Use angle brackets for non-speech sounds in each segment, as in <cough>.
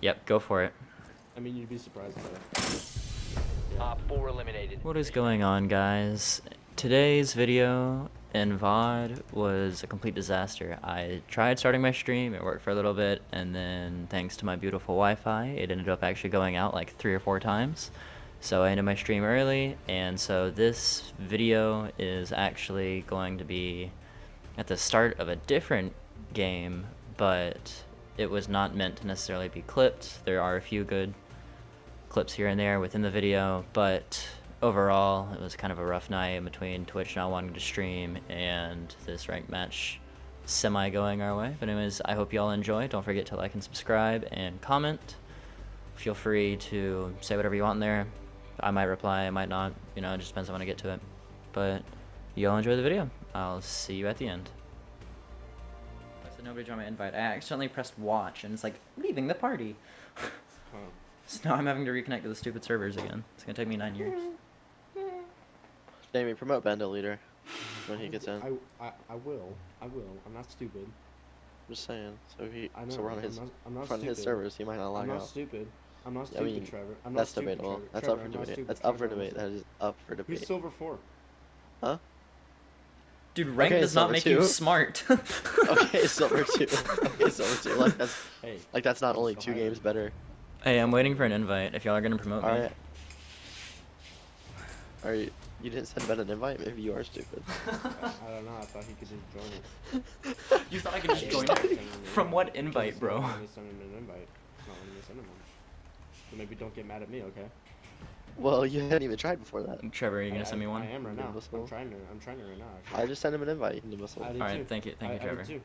Yep, go for it. I mean, you'd be surprised by that. Op 4 eliminated. What is going on, guys? Today's video in VOD was a complete disaster. I tried starting my stream, it worked for a little bit, and then thanks to my beautiful Wi-Fi, it ended up actually going out like three or four times. So I ended my stream early, and so this video is actually going to be at the start of a different game, but it was not meant to necessarily be clipped. There are a few good clips here and there within the video, but overall, it was kind of a rough night in between Twitch not wanting to stream and this ranked match semi going our way. But anyways, I hope you all enjoy. Don't forget to like and subscribe and comment. Feel free to say whatever you want in there. I might reply, I might not. You know, it just depends on when I get to it. But you all enjoy the video. I'll see you at the end. I said nobody joined my invite. I accidentally pressed watch and it's like leaving the party. Huh. So <laughs> now I'm having to reconnect to the stupid servers again. It's gonna take me nine years. Jamie, promote Bando leader when he gets in. I, I, I will. I will. I'm not stupid. Just saying. So he, I know. so we're on I'm his, not, I'm not front of his servers. He might not log out. I'm not out. stupid. I'm not I stupid, mean, Trevor. I'm not That's stupid, debatable. Trevor. That's Trevor, up for I'm debate. stupid, That's up for Trevor, I'm not debate. That is up for debate. Who's debate. silver four? Huh? Dude, rank Okay, does not make two. you smart. <laughs> okay, silver two. Okay, silver two. Like that's Hey. like that's not only two high. games better. hey, I'm waiting for an invite. If y'all are gonna promote All me. right. Are you? You didn't send Ben an invite. Maybe you are stupid. <laughs> I, I don't know. I thought he could just join it. <laughs> you thought I could just join he's it? sending me an From what invite, it's bro? not letting me send him an invite. It's not letting me send him one. So maybe don't get mad at me, okay? Well, you hadn't even tried before that. Trevor, are you gonna send me one? I am right now. I'm trying to. I'm trying to right now. Actually. I just sent him an invite. You imbecile. I did Alright, too. thank you, thank I, you, Trevor. I did too.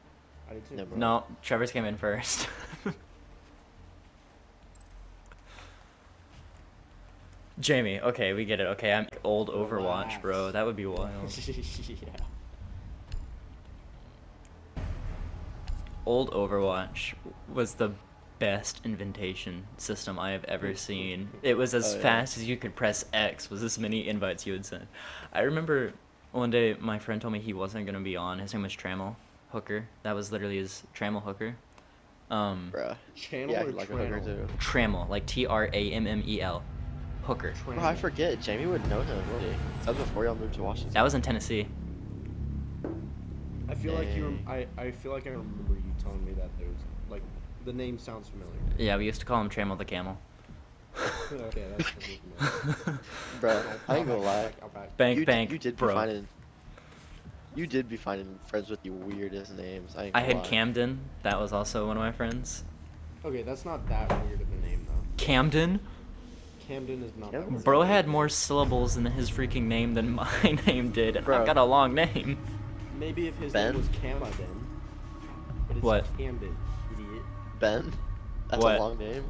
I did too. Yeah, bro. No, Trevor's came in first. <laughs> Jamie, okay, we get it. Okay, I'm old Overwatch, bro. That would be wild. <laughs> yeah. Old Overwatch was the best invitation system I have ever <laughs> seen. It was as Oh, yeah. fast as you could press X. Was this many invites you would send? I remember one day my friend told me he wasn't gonna be on. His name was Trammel Hooker. That was literally his Trammel Hooker. Um, Bruh. Channel Yeah, or like a hooker too. Trammel, like T R A M M E L, Hooker. Bro, I forget. Jamie would know him, would he? That was before y'all moved to Washington. That was in Tennessee. I feel like you. I, I feel like I remember you telling me that there was like the name sounds familiar. Yeah, we used to call him Trammel the Camel. <laughs> okay, that's. <laughs> Bro, I ain't gonna lie. I'll back, I'll. Bank, you, bank, you did be bro. finding. You did be finding friends with the weirdest names. I, ain't I had lie. Camden. That was also one of my friends. Okay, that's not that weird of a name though. Camden? Camden is not that Camden's weird. Bro had more syllables in his freaking name than <laughs> my name did. Bro. I've got a long name. Maybe if his Ben? name was Camden. But it's What? Camden, idiot. Ben. That's What? a long name.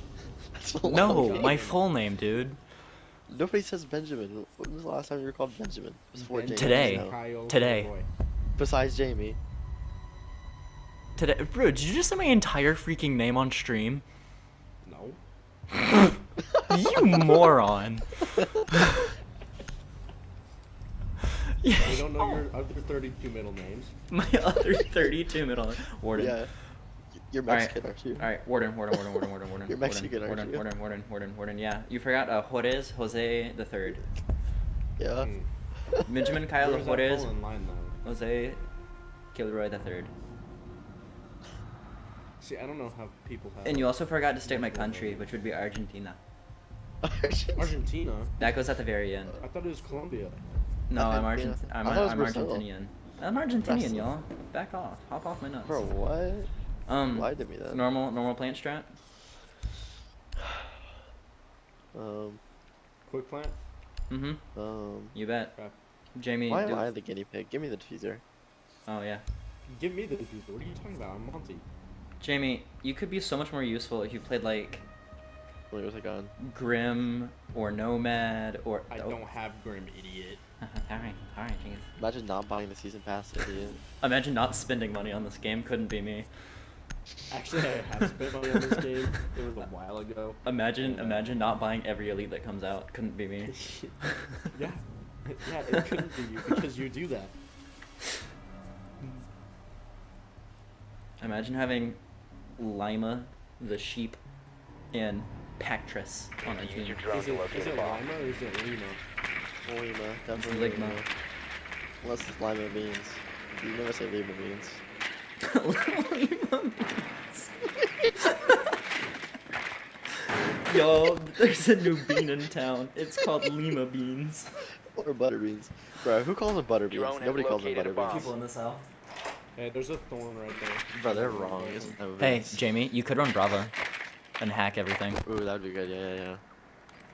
<laughs> That's a long No, name. my full name, dude. Nobody says Benjamin. When was the last time you were called Benjamin? Before Ben- Jamie. Today. you. Kyle Today. Boy. Besides Jamie. Today, bro, did you just say my entire freaking name on stream? No. <laughs> you moron. We don't know your other 32 middle names. <laughs> My other 32 middle warden. Yeah. You're All right. Mexican, aren't you? All right, warden, warden, warden, warden, warden, warden. <laughs> You're Mexican, warden, aren't warden, you? warden, warden, warden, warden. Yeah, you forgot uh, Juarez Jose the third. Yeah. Hmm. <laughs> Benjamin Kyle Where's Juarez line though? Jose Kilroy the third. See, I don't know how people have. And you also forgot to state my country, which would be Argentina. Argentina. That goes at the very end. I thought it was Colombia. No, I'm Argentina. Argent. I'm, I thought it was I'm Argentinian. I'm Argentinian, y'all. Back off. Hop off my nuts. Bro, what? Um, Lied to me then. normal, normal plant strat. Um, Quick plant. Mm-hmm. um. You bet. Okay. Jamie. Why am I the guinea pig? Give me the diffuser. Oh yeah. Give me the diffuser. What are you talking about? I'm Monty. Jamie, you could be so much more useful if you played like Where was I gone? Grim or Nomad or. I oh. don't have Grim, idiot. alright, alright, jeez. Imagine not buying the season pass, idiot. Imagine not spending money on this game. Couldn't be me. Actually, I have spent money on this game. It was a while ago. Imagine, And, uh, imagine not buying every elite that comes out. Couldn't be me. <laughs> yeah. Yeah, it couldn't be you because you do that. Imagine having Lima, the sheep, and Pactress on the Use team. your drone Is to it, locate is it. Lima or is it Lima? Lima, definitely Ligma. Lima. Unless it's lima beans. You never say lima beans. <laughs> Yo, there's a new bean in town. It's called Lima beans. Or butter beans. Bro, who calls them butter beans? Nobody calls them butter a beans. bomb. in the south. Hey, there's a thorn right there. Bro, they're wrong. Hey. Jamie, you could run Brava and hack everything. Ooh, that'd be good. Yeah, yeah, yeah.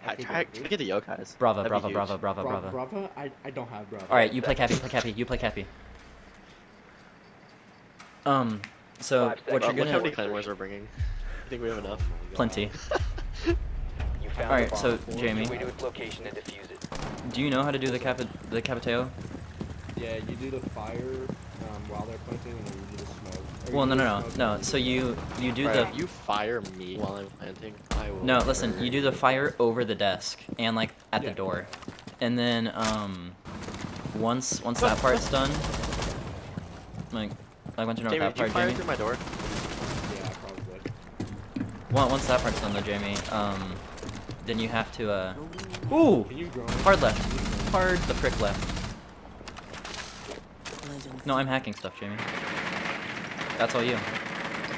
I I could try, go, try dude. to get the yokais. Brava, Brava. Brava, Brava, Brava. Brava? I, I don't have Brava. All right, you play Cappy, play Cappy, you play Cappy. Um, so Five what you're look how gonna many claymores we're bringing. I think we have enough. plenty. <laughs> You found Alright, so, Jamie. your way location and defuse it. Do you know how to do the cap the Capitão? Yeah, you do the fire um, while they're planting, and then you do the smoke. Well, no, no, no, no. So you you do Bro, the if you fire me while I'm planting, I will. no. Listen, you do the fire over the desk and like at the door, and then um, once once that part's done, like like once you know Jamie, that did you part, fire Jamie. through my door? Yeah, I probably would. Once once that part's done though, Jamie, um, then you have to uh, ooh, Can you drone? hard left, hard the prick left. No, I'm hacking stuff, Jamie. That's all you.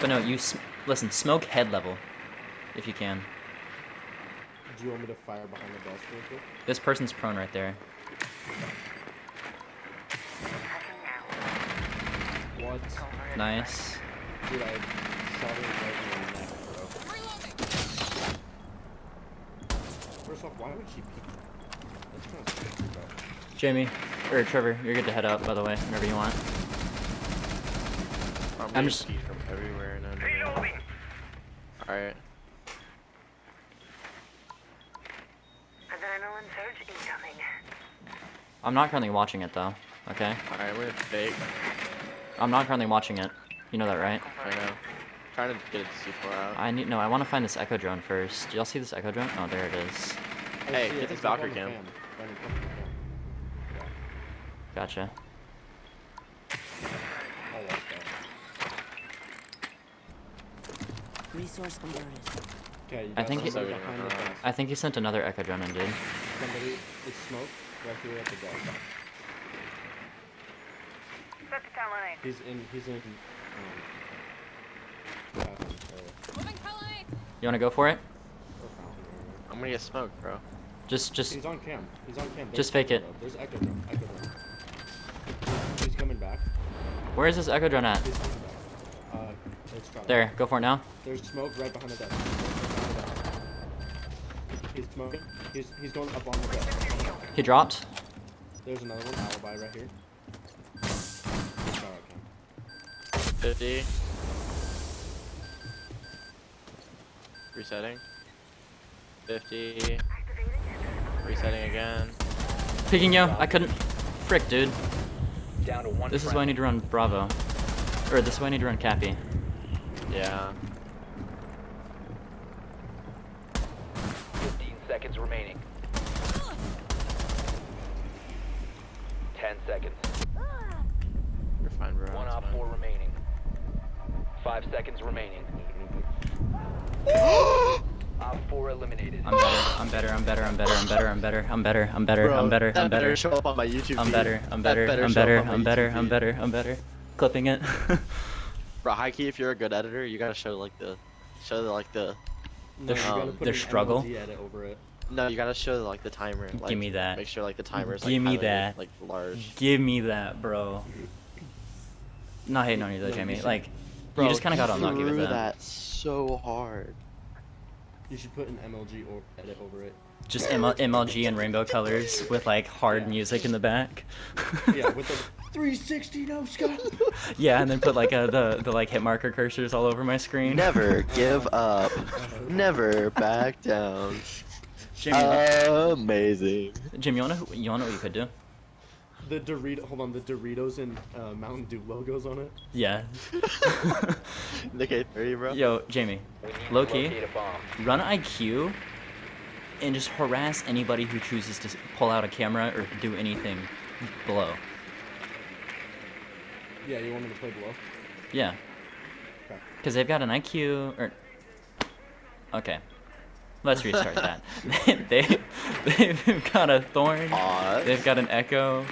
But no, you s listen. Smoke head level, if you can. Do you want me to fire behind the desk real quick? This person's prone right there. What? Nice. Dude, I shot him right in the neck, bro. First off, why would she peek? That's kind of stupid, bro. Jamie, or Trevor, you're good to head out, by the way, whenever you want. I'm, I'm just- from everywhere. No, no, no. Alright. Adrenaline surge incoming. I'm not currently watching it, though. Okay? Alright, we're fake. I'm not currently watching it. You know that, right? I know. Trying to get it super out. I need- no, I want to find this Echo Drone first. Do y'all see this Echo Drone? Oh, there it is. Hey, get this it's up on Valkyrie cam. cam. Brandon, come to the cam. Gotcha. I. Resource converted. Okay, you I think it- somebody behind the Uh, desk. I think he sent another Echo Drone in, dude. Somebody, it's smoke right here at the desk. Set the talent aim. He's in, he's in, um. You want to go for it? Or fountain area. I'm gonna get smoked, bro. Just, just. He's on cam. He's on cam. Just fake it. Echo. There's echo drone. Echo drone. He's coming back. Where is this Echo Drone at? He's coming back. Uh, it's. There, go for it now. There's smoke right behind the desk. Smoke right behind the desk. He's smoking. He's he's going up on the. On the desk. He dropped. There's another one. Alibi right here. 50. Resetting. 50. Resetting again. Picking you. I couldn't. Frick, dude. Down to one This is why I need to run Brava. Or this is why I need to run Cappy. Yeah. 15 seconds remaining. 10 seconds. You're fine, bro. One it's op fine. 4 remaining. 5 seconds remaining. Op 4 eliminated. I'm better. I'm better. I'm better. I'm better. I'm better. I'm better. I'm better. Bro, I'm better. I'm better. show up on my YouTube I'm better. I'm That better. I'm better. I'm better. I'm better. I'm better. Clipping it. <laughs> Bro, high key, if you're a good editor, you gotta show like the, show the like the, No, you gotta um, put the an struggle? MLG edit over it. no, you gotta show like the timer. Like, Give me that. Make sure like the timer's like Give me that. like large. Give me that, bro. Not hating on you though, No, you Jamie. should- Like, Bro, you just kind of got unlucky with threw that. that so hard. You should put an MLG or edit over it. Just ML- MLG and rainbow colors with like hard Yeah. music in the back. Yeah, with the <laughs> 360 no scope. yeah, and then put like uh the the like hit marker cursors all over my screen. Never <laughs> give up. Never back down. Jimmy, Amazing. Jim, you wanna you wanna what you could do? The Dorito, hold on, the Doritos and uh, Mountain Dew logos on it. Yeah. <laughs> The K30, bro. Yo, Jamie, We need low key. locate a bomb. run IQ and just harass anybody who chooses to pull out a camera or do anything below. Yeah, you want me to play below? Yeah. Okay. Because they've got an IQ or Okay. Let's restart <laughs> that. <laughs> they, they've got a thorn. They've got an echo.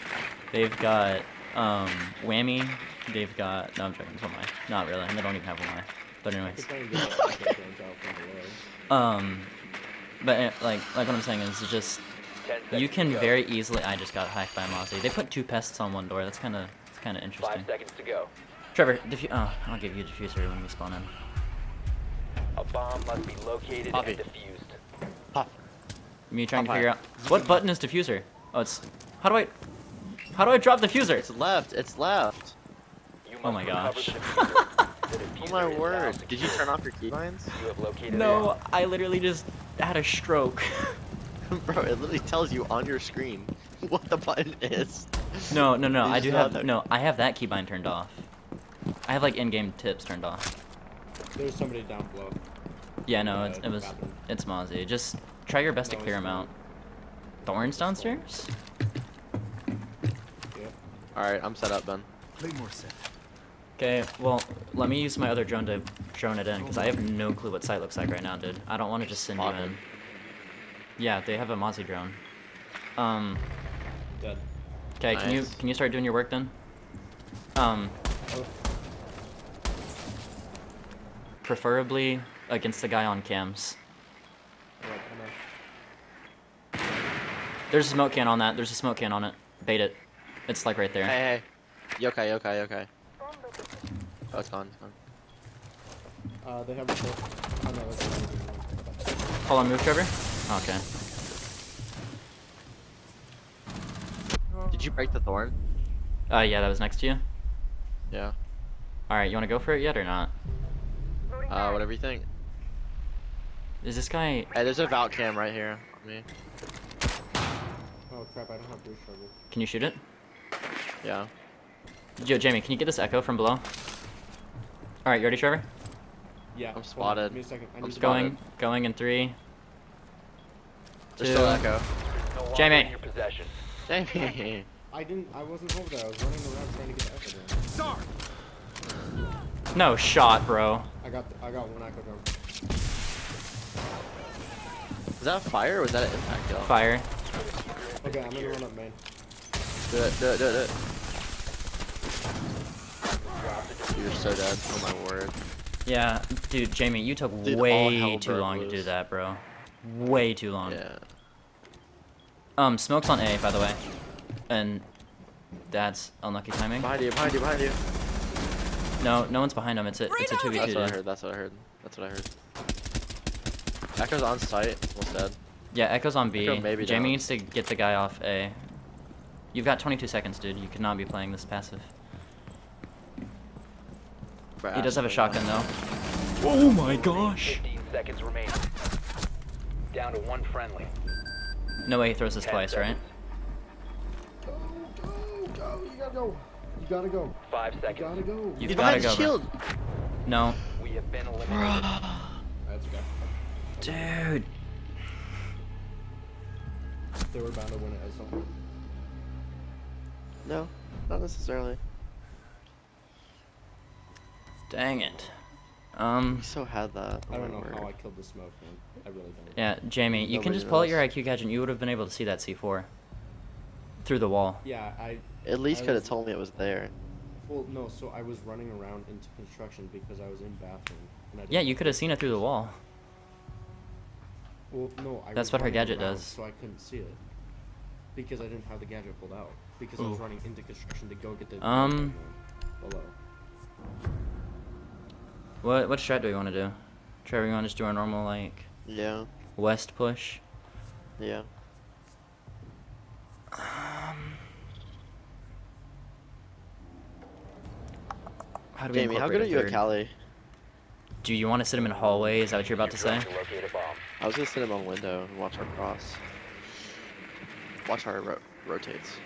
They've got um whammy. They've got no, I'm joking. So am I. Not really. They don't even have one eye. But anyways, could try and get that <laughs> echo range out from below. um, but uh, like like what I'm saying is just you can very easily. I just got hacked by a Mozzie. They put two pests on one door. That's kind of it's kind of interesting. Five seconds to go. Trevor, diffu- oh, I'll give you a diffuser when we spawn in. A bomb must be located Copy. and defused. Pop. Me trying to Okay. figure out what button is diffuser. Oh, it's how do I how do I drop diffuser? It's left. It's left. You Oh my gosh. the diffuser. The <laughs> Oh my word. Did you turn off your keybinds? You have located No, I literally just had a stroke. <laughs> Bro, it literally tells you on your screen <laughs> what the button is. no, no, no. You I do have that- no. I have that keybind turned off. I have like in-game tips turned off. There's somebody down below. Yeah, no, Uh, it's, it was bathroom. it's Mozzie. Just try your best to clear it's him not. out. Thorns downstairs? Yep. Alright, I'm set up, Ben. Okay, well, let me use my other drone to drone it in, because I have no clue what site looks like right now, dude. I don't want to just send you in. Yeah, they have a Mozzie drone. Um, Dead. okay, can you can you start doing your work then? Um, Oh, preferably against the guy on cams. There's a smoke can on that. There's a smoke can on it. Bait it. It's like right there. Hey, hey. Yokai, yokai, yokai. Oh, it's gone, it's gone. Uh, they have a full. Oh no, that's not. Hold on, move, Trevor. Okay. Did you break the thorn? Uh, yeah, that was next to you. Yeah. All right, you want to go for it yet or not? Uh, whatever you think. Is this guy? Hey, there's a vault cam right here on me. Oh crap, I don't have boost shovel. Can you shoot it? Yeah. Yo, Jamie, can you get this echo from below? All right, you ready, Trevor? Yeah. I'm hold spotted. Give me a second. I I'm need to spotted. Going, going in three. There's still Two. echo. It's no Jamie. in your possession. Jamie. I didn't. I wasn't over there. I was running around trying to get the echo drone. No shot, bro. I got. I got one echo drone. Was that fire or was that an impact kill? Fire. Okay, I'm gonna run up main. Do it, do it, do it, do it. You're so dead. Oh my word. Yeah, dude, Jamie, you took Dude, way too broke long to do that, bro. Way too long. Yeah. Um, smoke's on A, by the way, and that's unlucky timing. Behind you, behind you, behind you. No, no one's behind him. It's a, it's a 2v2. That's what I heard, that's what I heard. That's what I heard. Echo's on site, almost dead. Yeah, Echo's on B. Echo may be Jamie down. needs to get the guy off A. You've got 22 seconds, dude. You cannot be playing this passive. He does have a shotgun though. Oh my gosh! 15 seconds remaining. Down to one friendly. No way he throws this 10 twice, right? Go, go, go! You gotta go. You gotta go. Five seconds. You gotta go. You've He's gotta go. shield. No. We have been eliminated. That's okay. Dude. They were bound to win it at some point. No, not necessarily. Dang it. Um. So had that. I don't know word. how I killed the smoke, man. I really don't. Yeah, Jamie, you can Nobody just pull out your. IQ gadget and you would have been able to see that C4. Through the wall. Yeah, I. At least I could have told me it was there. Well, no. So I was running around into construction because I was in bathroom. And I Yeah, you could have seen it through the wall. Well, no, I That's what her gadget around, does. So I couldn't see it. Because I didn't have the gadget pulled out. Because I was running into construction to go get the Um, below. What what strat do we want to do? Trevor, you want to just do our normal, like, Yeah, west push? yeah. Um, how do we Jamie, how good are you at? Kali? Do you want to sit him in a hallway? Is that what you're about to say? drone locate a bomb. I was gonna sit him on window and watch our cross. Watch how it ro rotates.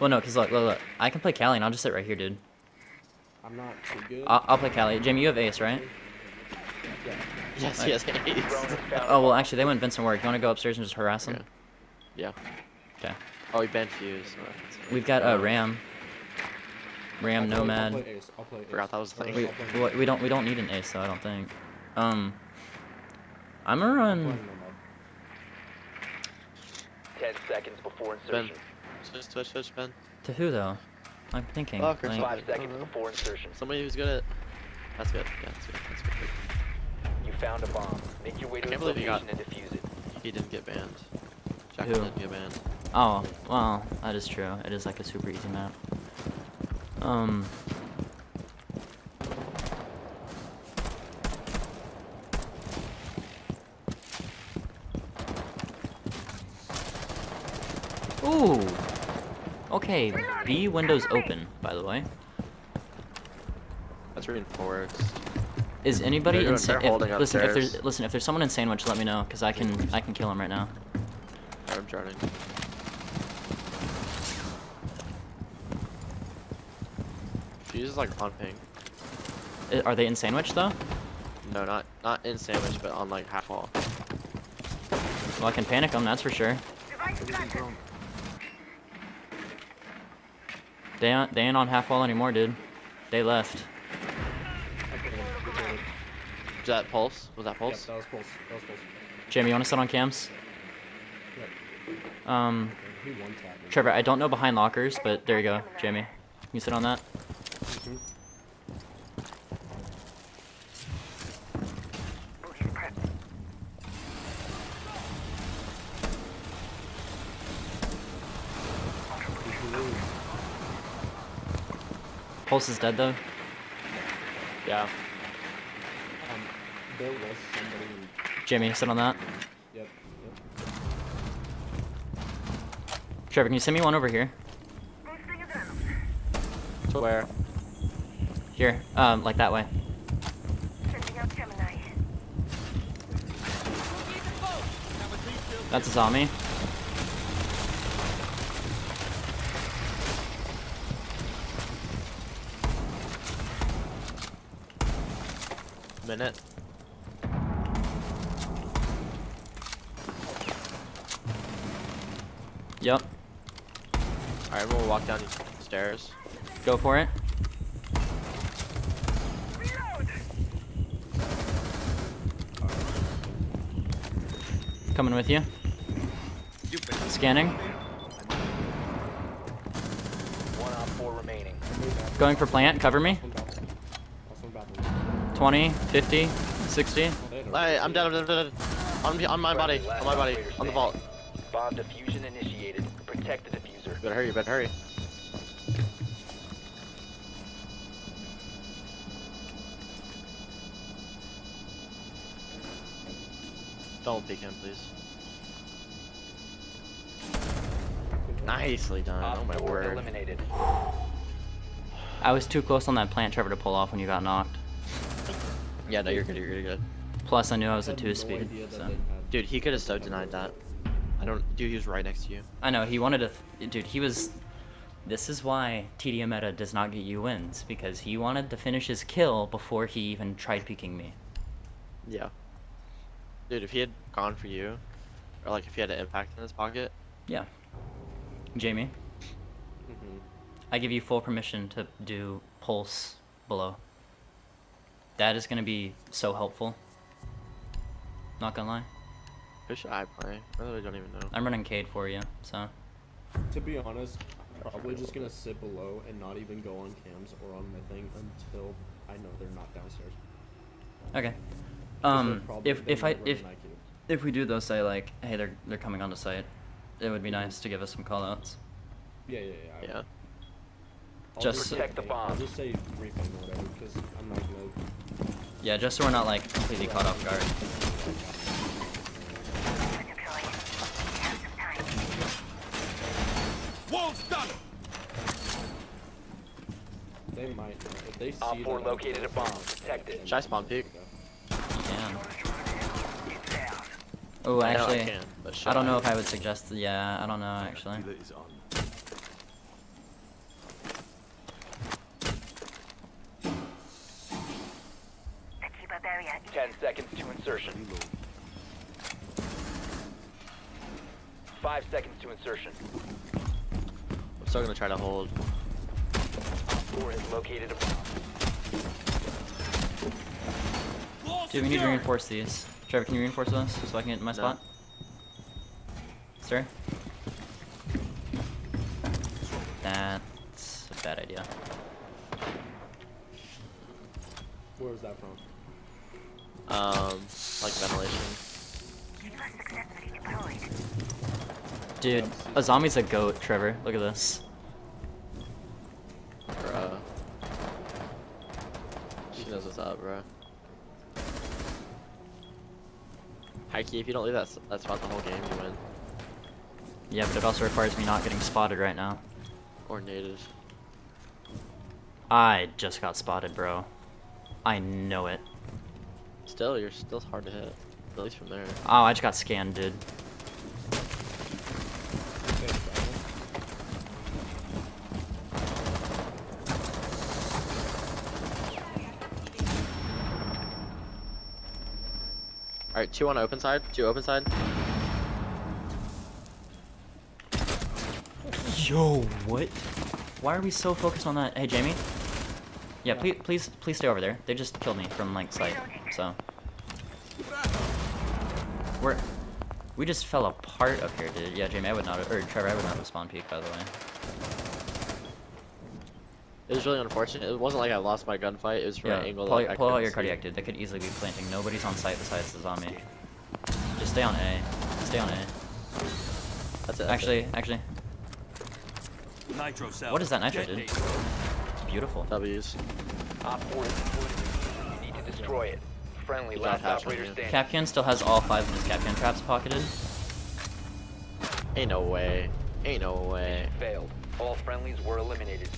Well, no, because look, look, look. I can play Kali and I'll just sit right here, dude. I'm not too good. I'll, I'll play Kali. Jamie, you have ace, right? yeah. Yes, Right. yes, Drone has yes. Oh, well, actually, they went Vincent work. You want to go upstairs and just harass them? Okay. Yeah. Okay. Oh, he bent fuse. Oh. We've got uh, Ram. Ram, I'll play- Nomad. I'll play ace. I'll play ace. Forgot that was the thing. We, we, we don't we don't need an ace though. I don't think. Um. I'm gonna run. Playing no mod. Ten seconds before Ben. insertion. Switch, switch, switch, Ben. To who though? I'm thinking. Fuck, like- Five seconds before insertion. Somebody who's good at. That's good. Yeah, that's good. That's good. You found a bomb. Make your way to I its can't believe you location got- and defuse it. He didn't get banned. Jack Who? didn't get banned. Oh, well, that is true. It is like a super easy map. Um. Ooh. Okay, B window's open, by the way. That's reinforced. Is anybody They're insane? they're listen, if there's listen, if there's someone in sandwich, let me know, cause I can I can kill him right now. I'm joining. Fuse is like on ping. Are they in sandwich though? No, not not in sandwich, but on like half wall. Well, I can panic them, that's for sure. They aren't, they ain't on half wall anymore, dude. They left. I put him. We did it. Was that pulse? Was that Yep, pulse? that was pulse. That was pulse. Jamie, you want to sit on cams? Yep. Um, Okay, he one tapped me. Trevor, I don't know behind lockers, but there you go, Jamie. Can You sit on that. Pulse is dead though. Yeah. Um, there was somebody. Jamie, sit on that. yep. Yep. Trevor, can you send me one over here? To where? Here, um, like that way. Sending out Gemini. That's Azami. Minute. Yep, Alright, we'll walk down these stairs. go for it. Coming with you. Scanning. One op four remaining. Going for plant. Cover me. Last one bathroom. Last one bathroom. 20, 50, 60. Oh, they had a Hey, I'm rotate. dead, I'm dead, I'm dead. On, on my body, on my body, on the vault. Bomb diffusion initiated. Protect the diffuser. You better hurry, you better hurry. Don't peek him, please. Nicely done. Oh Op Oh my word. eliminated. I was too close on that plant, Trevor, to pull off when you got knocked. Yeah, no, you're good, you're good, you're good. Plus, I knew I was I a had no two speed. idea So. Dude, he could have so denied that. I don't. Dude, he was right next to you. I know he wanted to. Dude, he was. This is why TD meta does not get you wins because he wanted to finish his kill before he even tried peeking me. Yeah. Dude, if he had gone for you, or like if he had an impact in his pocket, Yeah. Jamie, Mhm. I give you full permission to do pulse below. That is gonna be so helpful. Not gonna lie. who should I play? I really don't even know. I'm running Cade for you, so. To be honest, I'm probably just gonna sit below and not even go on cams or on my thing until I know they're not downstairs. Okay. Um, if if I if IQ. if we do though say like, hey, they're they're coming onto site, it would be nice to give us some callouts. Yeah, yeah, yeah. I- Yeah. I'll Just- say Protect the bomb. I'll just say refang or whatever, because I'm not gonna. Yeah, just so we're not like completely caught off guard. Deploying. Have some time. They might. If they see Op that four located a bomb. enough, Protect it. Should I spawn peek? Yeah. It's down. Oh, I know oh, actually, I can, but I don't know if I would suggest. Yeah, I don't know actually. a Kiba barrier. Ten seconds to insertion. Five seconds to insertion. I'm still gonna try to hold. Four has located a bomb. Dude, we need to reinforce these. Trevor, can you reinforce this so I can get in my No. spot? Sir? That's a bad idea. Where was that from? Um, Dude, Azami's a goat, Trevor. Look at this. Bruh. She knows what's up, bro. Heike, if you don't leave that, that spot the whole game, you win. Yeah, but it also requires me not getting spotted right now. Or native. I just got spotted, bro. I know it. Still, you're still hard to hit. At least from there. Oh, I just got scanned, dude. Okay, Bravo. Alright, two on open side. Two open side. Yo, what? Why are we so focused on that? Hey, Jamie? Yeah, Yeah. please, please, please stay over there. They just killed me from, like, sight, so. We're, we just fell apart up here, dude. Yeah, Jamie, I would not, or Trevor, I would not have spawn peek, by the way. It was really unfortunate. It wasn't like I lost my gunfight. It was from Yeah, an angle pull, that I pull out couldn't your see. cardiac, dude. They could easily be planting. Nobody's on site besides the zombie. Just stay on A. Stay on A. That's it. that's it. Actually, actually, Nitro cell. what is that nitro, dude? It's beautiful. W's. Op 4 is deployed to the diffuser. You need to destroy it. Friendly, Good last operator man. standing. Kapkan still has all five of his Kapkan traps pocketed. Ain't no way. Ain't no way. Failed. All friendlies were eliminated.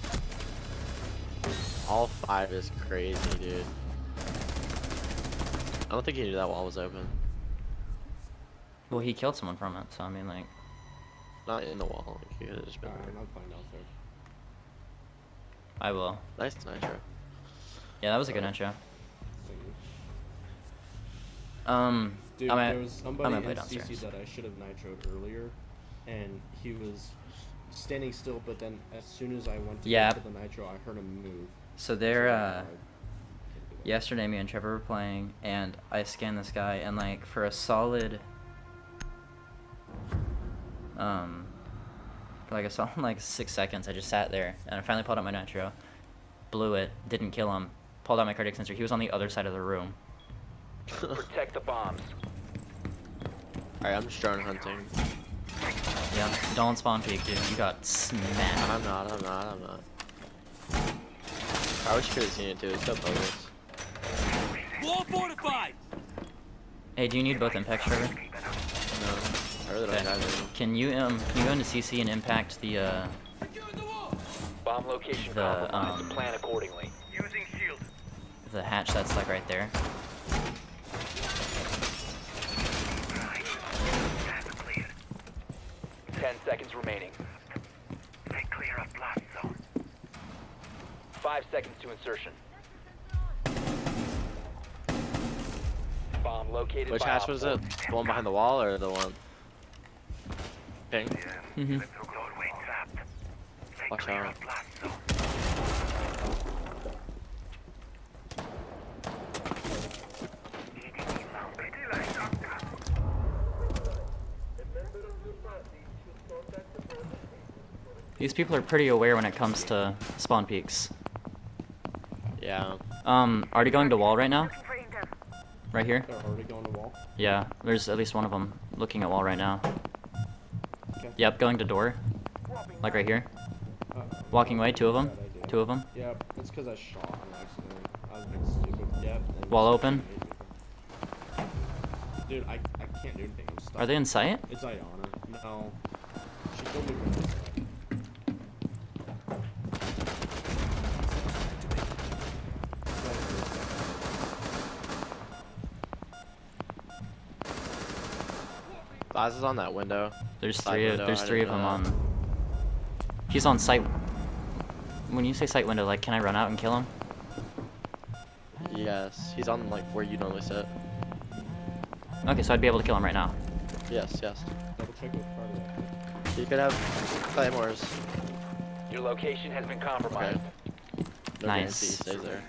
All five is crazy, dude. I don't think he knew that wall was open. Well, he killed someone from it, so I mean, like, Not in the wall. Like, he could have just been Alright, there. I'm playing downstairs. I will. Nice nitro. Yeah, that was a good intro. Thank you. Um, Dude, I'm there at- was I'm somebody in downstairs. CC that I should have nitroed earlier, and he was standing still. But then, as soon as I went to Yeah. get to the nitro, I heard him move. So they're, uh, I can't do that. yesterday me and Trevor were playing, and I scanned this guy, and like, for a solid, um, for like a solid, <laughs> like, six seconds, I just sat there, and I finally pulled out my nitro, blew it, didn't kill him, pulled out my cardiac sensor, he was on the other side of the room. Protect the bombs. Alright, I'm just drone hunting. Yeah, don't spawn peek, dude, you got smacked. I'm not, I'm not, I'm not. I wish you could have seen it too. It's so bogus. Wall fortified. Hey, do you need both impacts, Trevor? No. I really don't Okay. have. Can you, um, can you go into CC and impact the, uh, Bomb location The, um, Plan accordingly. Using shield. the hatch that's like right there? Ten seconds remaining. Stay clear of blast zone. Five seconds to insertion. Bomb located Which hatch was it? The one behind the wall or the one? Ping. Mm-hmm. Doorway trapped. Stay Watch out. of blast zone. EDD mounted. These people are pretty aware when it comes to spawn peaks. Yeah. Um, already going to wall right now? Looking for intel. Right here? They're already going to wall. Yeah, there's at least one of them looking at wall right now. Okay. Yep, going to door. Like right here. Uh, Walking away, two of them. Two of them. Yeah, it's because I shot on accident. I was being stupid. Yep. Wall open? Dude, I, I can't do anything. I'm stuck. Are they in sight? It's Iana. No. She killed me from this side. Baz is on that window. There's Side three. Of, window, there's I three of them know on. He's on sight. When you say sight window, like, can I run out and kill him? Yes. He's on like where you normally sit. Okay, so I'd be able to kill him right now. Yes, yes. Double check with Carter. You could have claymores. Your location has been compromised. No Nice. guarantee he stays there.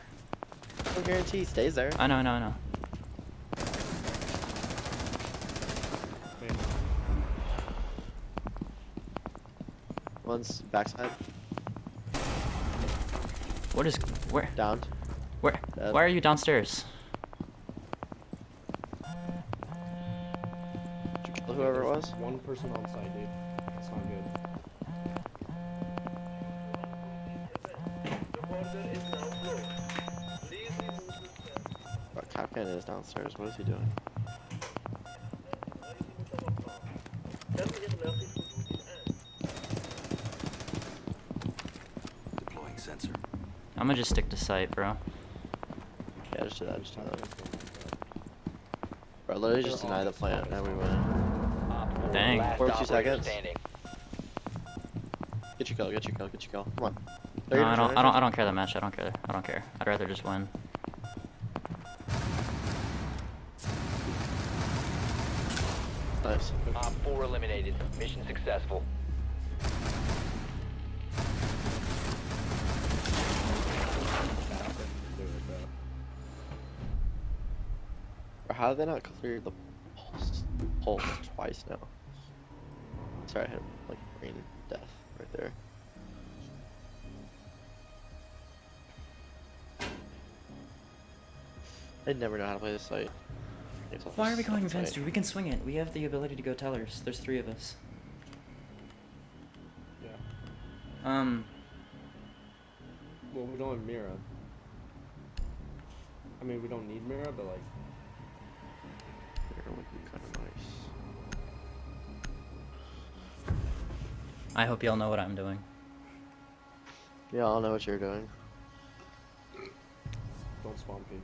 No guarantee he stays there. I know, I know, I know. One's backside, What is where down. where Dead. why are you downstairs? Did you kill whoever it was? One person on site, dude. It's not good. Oh, Kapkan is downstairs. What is he doing? Deploying sensor. I'm gonna just stick to sight, bro. Yeah, just do that. Just do that. Bro, literally just deny the plant and we win. Op 4, Dang. 42 seconds. Get your kill. Get your kill. Get your kill. Come on. No, I don't I don't I don't care that much. I don't care. I don't care. I'd rather just win. Nice. Op 4 eliminated. Mission successful. How did they not clear the pulse, pulse twice now? Sorry, I had like brain death right there. I never know how to play this site. Why are we suck going at dude? We can swing it. We have the ability to go tellers. There's three of us. Yeah. Um, Well, we don't have Mira. I mean, we don't need Mira, but like, Here would be kind of nice. I hope y'all know what I'm doing. Yeah, I'll know what you're doing. don't spawn peek.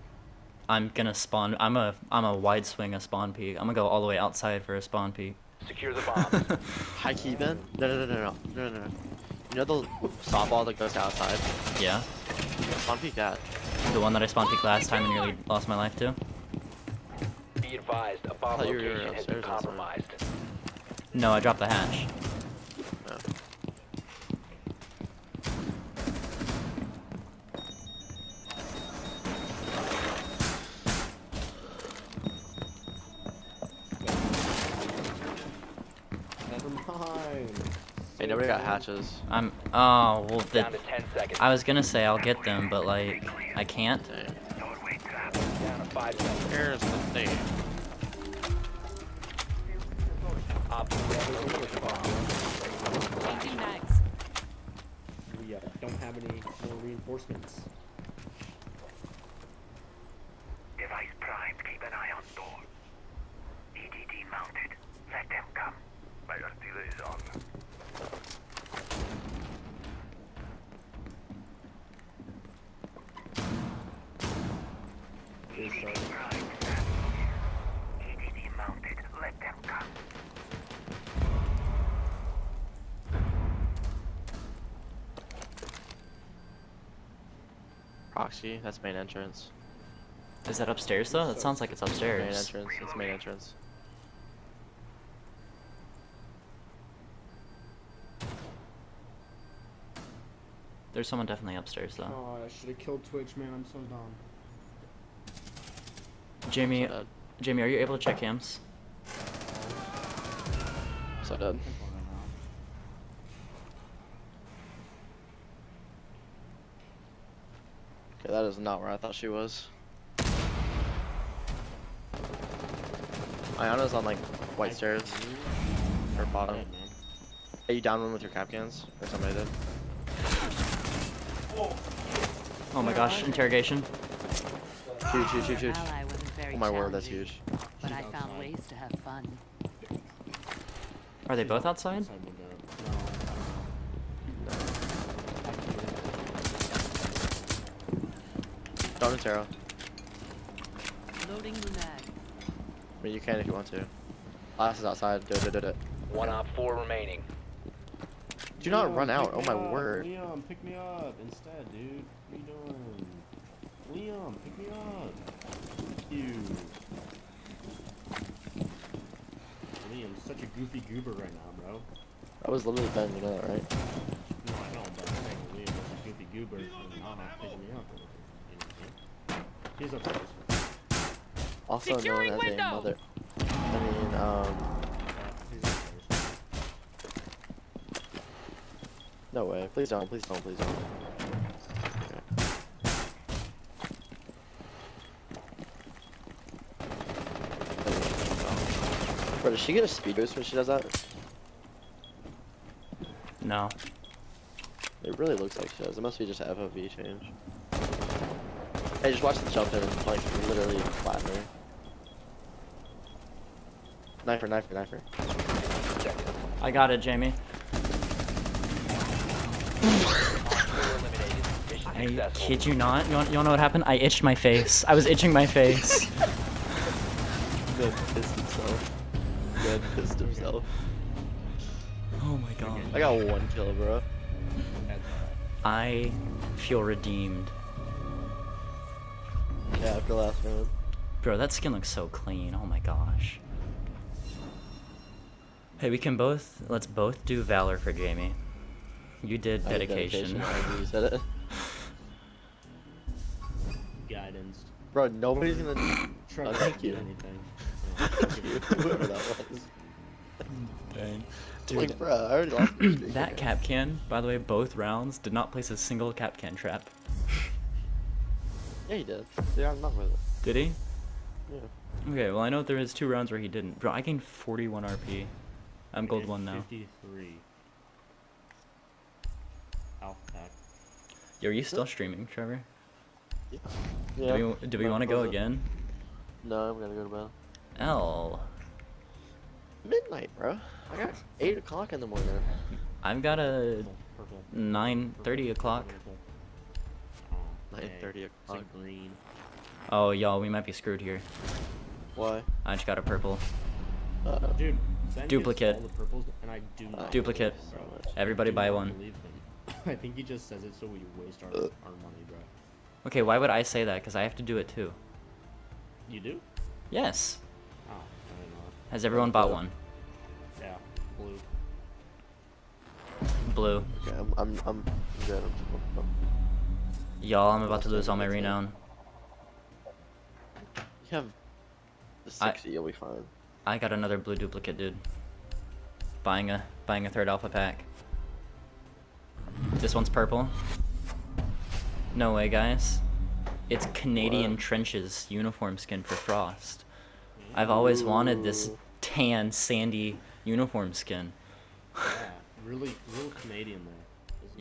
I'm gonna spawn. I'm a I'm a wide swing a spawn peak. I'm gonna go all the way outside for a spawn peak. Secure the bomb. <laughs> High key, Ben? No, no, no, no, no, no, no, no. You know the softball that goes outside? yeah, Spawn peek that. the one that I spawn peak last time and nearly lost my life to. Be advised, a bomb thought you location has been upstairs last time. compromised. No, I dropped the hatch. No. Never mind. Hey, nobody got hatches. I'm. Oh well, the, Down to 10 seconds. I was gonna say I'll get them, but like I can't. Dang. Doorway trap. Down to 5 seconds. Here's the thing. Op 4 Changing mags. We uh, don't have any more reinforcements. Device primed. Keep an eye on door. EDD mounted. Let them come. My artillery is on. Is, uh, Primed. EDD mounted. Let them come. Proxy, that's main entrance. Is that upstairs though? That sounds like it's upstairs. Main entrance, it's main entrance. There's someone definitely upstairs though. oh, I should have killed Twitch, man. I'm so dumb. Jamie, So. Jamie, are you able to check cams? So dead. Okay, that is not where I thought she was. Iana's on like white stairs. Or bottom. Dead, man. Are you down one with your cap cans? Or somebody did? Oh my gosh, interrogation. Huge, huge, huge, huge. Ally wasn't very Oh my word, that's huge. But I found ways to have fun. Are they both out- outside? window. No, I don't know. Don't Taro. Loading new mag. I mean, you can if you want to. Last is outside. Do it, do it, do it. One Op 4 remaining. Do not Leon, run out. Oh my up. word. Leon, pick me up instead, dude. What are you doing? Leon, pick me up. Thank you. Liam's such a goofy goober right now, bro. That was literally Ben, you know that, right? No, I know, but I'm saying Liam is a goofy goober for not picking me up. You know, He's upstairs. Also Securing known as window! a mother. I mean, um, he's upstairs. No way. Please don't. Please don't. Please don't. Okay. Bro, does she get a speed boost when she does that? No. It really looks like she does. It must be just a FOV change. Hey, just watch the jump in and like literally flatten her. Knife her, knife her, knife. I got it, Jamie. I successful. kid you not. You want, you want to know what happened? I itched my face. I was itching my face. <laughs> Man pissed himself. Man pissed himself. Oh my god. I got one kill, bro. I feel redeemed. Yeah, after last round. Bro, that skin looks so clean. Oh my gosh. Hey, we can both, let's both do Valor for Jamie. You did I did dedication. <laughs> you said it. Guidance. Bro, nobody's gonna. Trevor Oh, didn't thank do you. anything. Thank <laughs> you, whoever that was. Dang. Like, bro, I already lost <coughs> that cap can, by the way, both rounds did not place a single Kapkan trap. Yeah, he did. Yeah, I'm not with it. Did he? Yeah. Okay, well I know there is two rounds where he didn't. Bro, I gained 41 RP. I'm gold one now. 53. Alpha pack. Yo, are you still streaming, Trevor? Yeah. Do we, do we Might want to go it. again? No, I'm gonna go to bed. L. Midnight, bro. I got 8 o'clock in the morning. I've got a Purple. Purple. 9:30 o'clock. Purple. Oh, 9:30 dang. o'clock. Green. Oh, y'all, we might be screwed here. Why? I just got a purple. Uh, Dude, Zen Duplicate. All the purples, and I do not. Duplicate. So him, bro. much. Everybody do buy one. <laughs> I think he just says it so we waste our, our money, bro. Okay, why would I say that? Because I have to do it too. You do? Yes. Oh, I didn't. Has everyone bought one? Yeah, blue. Blue. okay, I'm, I'm, I'm good. I'm, I'm, Y'all, I'm about to lose all my renown. you have the I- 60, you'll be fine. I got another blue duplicate, dude. Buying a buying a third alpha pack. This one's purple. No way, guys. It's Canadian What? Trenches uniform skin for Frost. I've always wanted this tan, sandy uniform skin. Yeah, really, real Canadian there.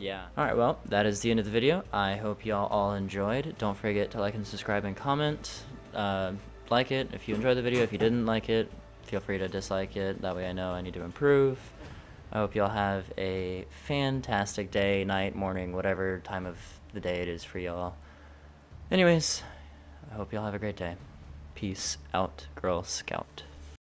Yeah. Alright, well, that is the end of the video. I hope y'all all enjoyed. Don't forget to like and subscribe and comment. Uh, like it if you enjoyed the video. If you didn't like it, feel free to dislike it. That way I know I need to improve. I hope y'all have a fantastic day, night, morning, whatever time of the day it is for y'all. Anyways, I hope y'all have a great day. Peace out, Girl Scout.